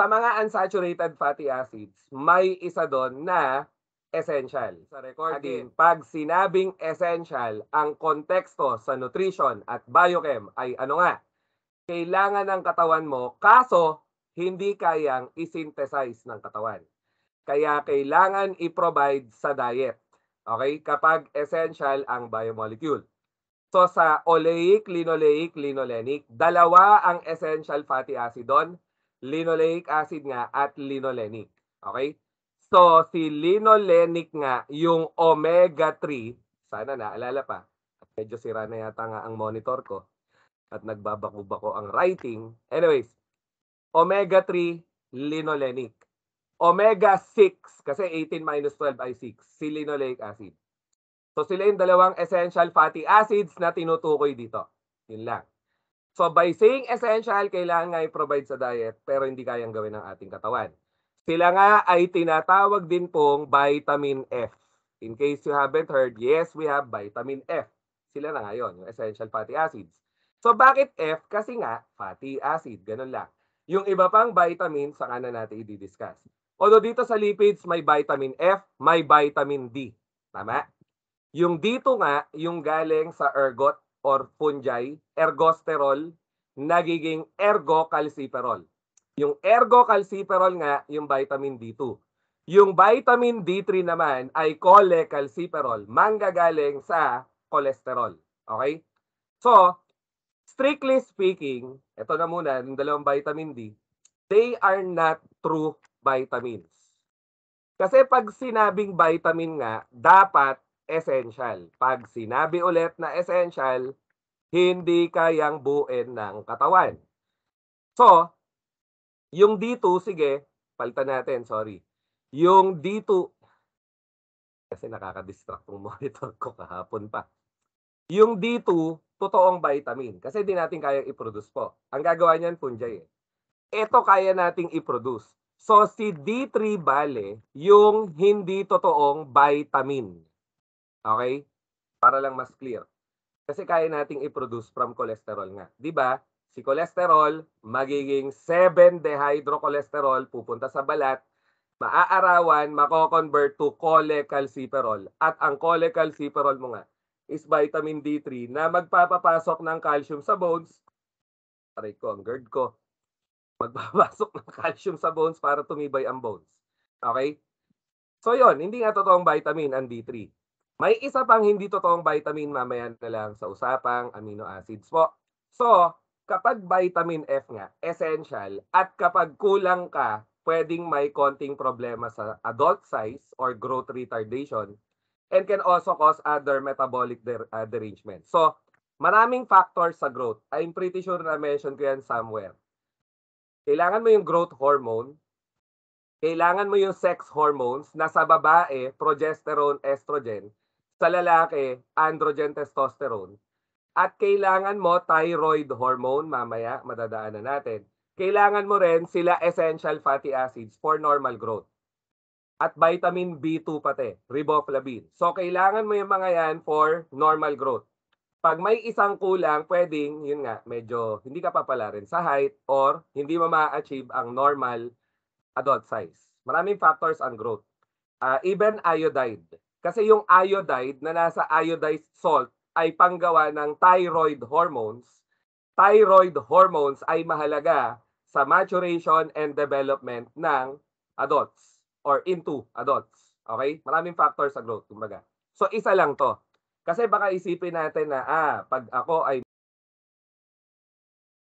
Sa mga unsaturated fatty acids, may isa doon na essential. Sa recording, pag sinabing essential, ang konteksto sa nutrition at biochem ay ano nga? Kailangan ng katawan mo, kaso hindi kayang isynthesize ng katawan. Kaya kailangan i-provide sa diet. Okay? Kapag essential ang biomolecule. So sa oleic, linoleic, linolenic, dalawa ang essential fatty acid doon. Linoleic acid nga at linolenic. Okay? So si linolenic nga, yung omega-3, sana naalala pa, medyo sira na yata nga ang monitor ko at nagbabako-bako ang writing. Anyways, omega-3, linolenic. Omega-6, kasi 18 minus 12 ay 6, si linoleic acid. So sila yung dalawang essential fatty acids na tinutukoy dito. Yun lang. So by saying essential, kailangan nga i-provide sa diet pero hindi kayang gawin ng ating katawan. Sila nga ay tinatawag din pong vitamin F. In case you haven't heard, yes, we have vitamin F. Sila na nga yun, yung essential fatty acids. So bakit F? Kasi nga, fatty acid. Ganun lang. Yung iba pang vitamin, saka na natin i-discuss. Although dito sa lipids, may vitamin F, may vitamin D. Tama? Yung dito nga, yung galing sa ergot or fungi, ergosterol, nagiging ergocalciferol. Yung ergocalciferol nga, yung vitamin D2. Yung vitamin D3 naman ay cholecalciferol, manggagaling sa cholesterol. Okay? So, strictly speaking, ito na muna, yung dalawang vitamin D, they are not true vitamins. Kasi pag sinabing vitamin nga, dapat essential. Pag sinabi ulit na essential, hindi kayang buuin ng katawan. So, yung D2, sige, palitan natin, sorry. Yung D2, kasi nakaka-distract yung monitor ko kahapon pa. Yung D2, totoong vitamin. Kasi di natin kaya i-produce po. Ang gagawa niyan, fungi eh. Ito kaya nating i-produce. So si D3 bale, yung hindi totoong vitamin. Okay? Para lang mas clear. Kasi kaya nating i-produce from cholesterol nga. 'Di ba? Si cholesterol magiging 7-dehydrocholesterol pupunta sa balat, maaarawan, mako-convert to cholecalciferol. At ang cholecalciferol mo nga is vitamin D3 na magpapapasok ng calcium sa bones. Aray ko, ang GERD ko magpapasok ng calcium sa bones para tumibay ang bones. Okay? So yon, hindi nga totoong vitamin ang D3. May isa pang hindi totoong vitamin mamaya na lang sa usapang amino acids po. So, kapag vitamin F nga, essential, at kapag kulang ka, pwedeng may konting problema sa adult size or growth retardation and can also cause other metabolic uh, derangement. So, maraming factors sa growth. I'm pretty sure na mention ko yan somewhere. Kailangan mo yung growth hormone. Kailangan mo yung sex hormones na sa babae, progesterone, estrogen. Sa lalaki, androgen, testosterone. At kailangan mo thyroid hormone, mamaya madadaanan natin. Kailangan mo rin sila essential fatty acids for normal growth. At vitamin B2 pati, riboflavin. So kailangan mo yung mga yan for normal growth. Pag may isang kulang, pwedeng, yun nga, medyo hindi ka papala rin sa height or hindi mo ma-achieve ang normal adult size. Maraming factors ang growth. Uh, even iodide. Kasi yung iodide na nasa iodized salt ay panggawa ng thyroid hormones. Thyroid hormones ay mahalaga sa maturation and development ng adults or into adults. Okay? Maraming factors sa growth, kumbaga. So isa lang to. Kasi baka isipin natin na ah, pag ako ay